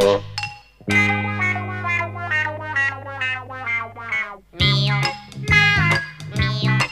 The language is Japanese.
Huh?